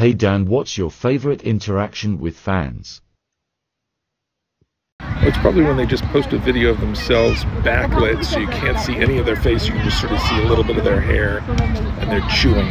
Hey Dan, what's your favorite interaction with fans? It's probably when they just post a video of themselves backlit so you can't see any of their face. You can just sort of see a little bit of their hair and they're chewing.